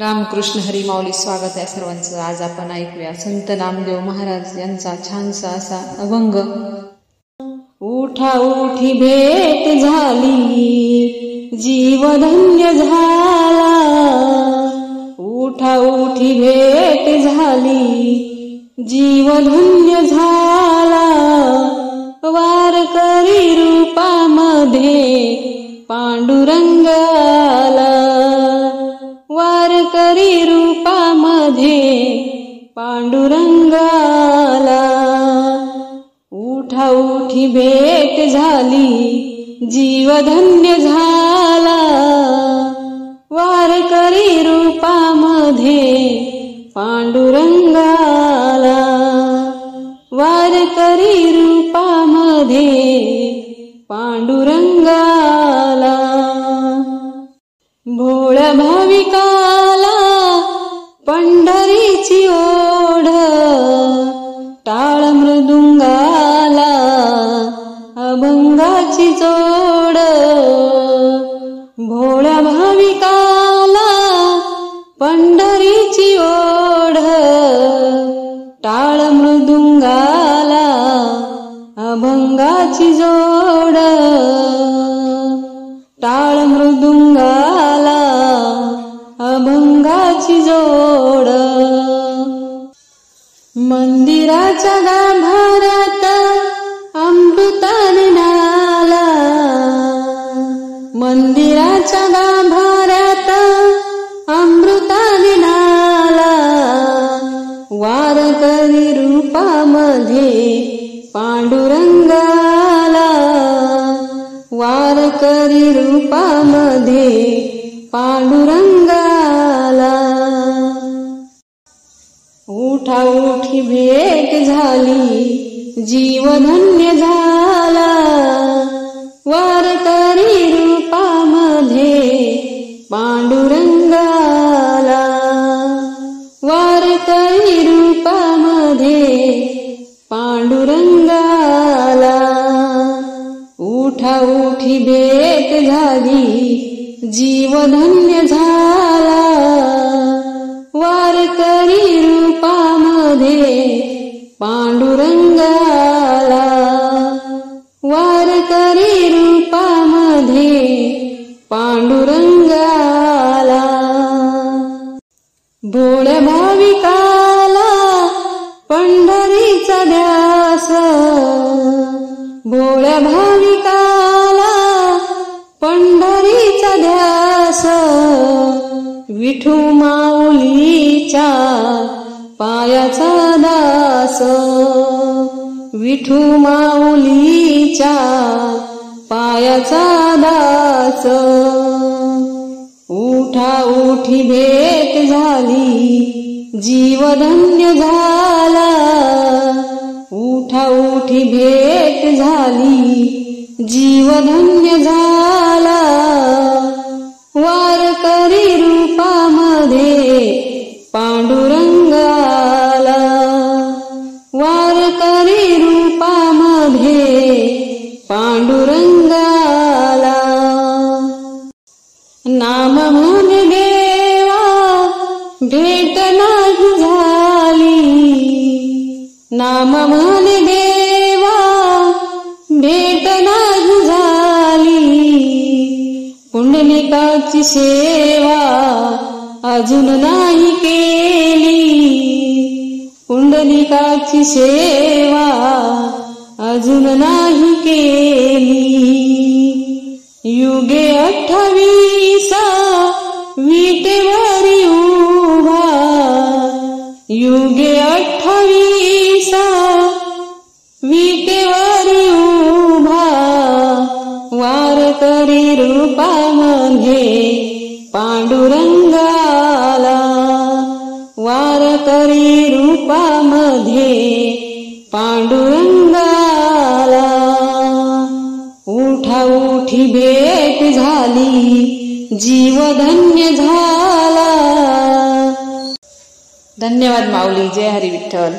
रामकृष्ण हरी माऊली स्वागत आहे सर्वांचं. आज आपण ऐकूया संत नामदेव महाराज यांचा छानसा असा अभंग. उठा उठी भेट झाली. जीव धन्य झाला. उठा उठी भेट झाली. जीव धन्य झाला. पांडुरंगाला उठाउठी भेट झाली जीवधन्य झाला. वारकरी रूपामध्ये पांडुरंगाला वारकरी रूपामध्ये पांडुरंगाला भोळ्या भाविकाला पंढरी अभंगाची जोड. भोळ्या भाविकाला पंढरीची ओढ. टाळ मृदुंगाला अभंगाची जोड. टाळ मृदुंगाला अभंगाची जोड. मंदिराच्या गाभाऱ्यात गाभाऱ्यात अमृताने नाला वारकरी रूपामध्ये पांडुरंगाला. वारकरी रूपामध्ये पांडुरंगाला. उठा उठी भेट झाली जीवधन्य झाला. रंगाला उठा उठी भेट झाली जीव धन्य झाला. वारकरी रूपामध्ये पांडुरंगाला वारकरी रूपामध्ये पांडुरंगाला विठू माऊलीच्या पायाचा दास. विठू माऊलीच्या पायाचा दास. उठा उठी भेट झाली जीव धन्य झाला. उठा उठी भेट झाली जीव धन्य झाला. पांडुरंगाला नाम म्हणून देवा भेट नाही झाली. नाम म्हणून देवा भेट नाही झाली. पुंडलिकाची सेवा अजून नाही केली. पुंडलिकाची सेवा अजून नाही केली. युगे अठ्ठावीसा विटेवरी उभा. युगे अठ्ठावीसा विटेवरी उभा. वारकरी रूपामध्ये पांडुरंगाला. वारकरी रूपामध्ये पांडुरंगाला उठा उठी भेट झाली जीव धन्य झाला. धन्यवाद माऊली जय हरी विठ्ठल.